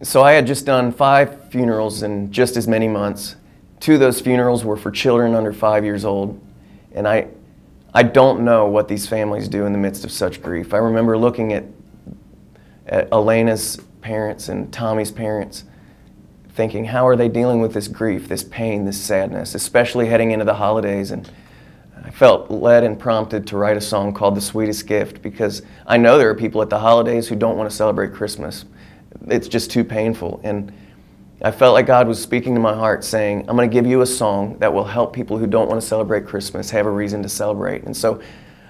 So I had just done five funerals in just as many months. Two of those funerals were for children under five years old. And I, I don't know what these families do in the midst of such grief. I remember looking at, at Elena's parents and Tommy's parents, thinking, how are they dealing with this grief, this pain, this sadness, especially heading into the holidays? And I felt led and prompted to write a song called The Sweetest Gift because I know there are people at the holidays who don't want to celebrate Christmas. It's just too painful. And I felt like God was speaking to my heart saying, I'm going to give you a song that will help people who don't want to celebrate Christmas have a reason to celebrate. And so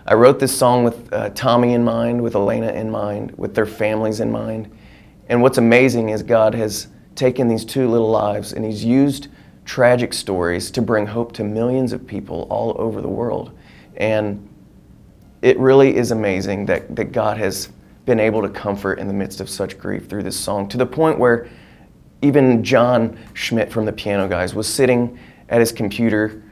I wrote this song with uh, Tommy in mind, with Elena in mind, with their families in mind. And what's amazing is God has taken these two little lives and He's used tragic stories to bring hope to millions of people all over the world. And it really is amazing that, that God has been able to comfort in the midst of such grief through this song to the point where even John Schmidt from the Piano Guys was sitting at his computer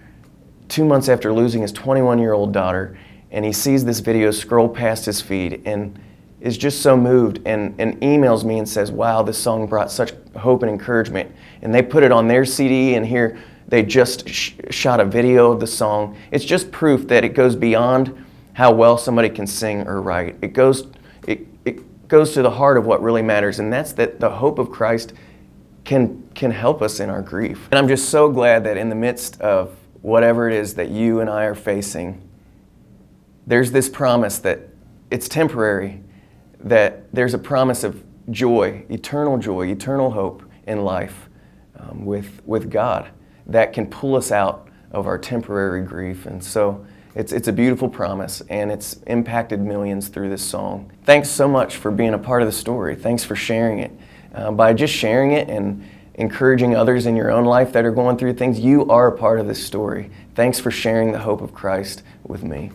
two months after losing his 21 year old daughter, and he sees this video scroll past his feed and is just so moved and, and emails me and says, Wow, this song brought such hope and encouragement. And they put it on their CD, and here they just sh- shot a video of the song. It's just proof that it goes beyond how well somebody can sing or write. It goes, it, it goes to the heart of what really matters, and that's that the hope of Christ can, can help us in our grief. And I'm just so glad that in the midst of whatever it is that you and I are facing, there's this promise that it's temporary, that there's a promise of joy, eternal joy, eternal hope in life um, with, with God that can pull us out of our temporary grief. And so it's, it's a beautiful promise, and it's impacted millions through this song. Thanks so much for being a part of the story. Thanks for sharing it. Uh, by just sharing it and encouraging others in your own life that are going through things, you are a part of this story. Thanks for sharing the hope of Christ with me.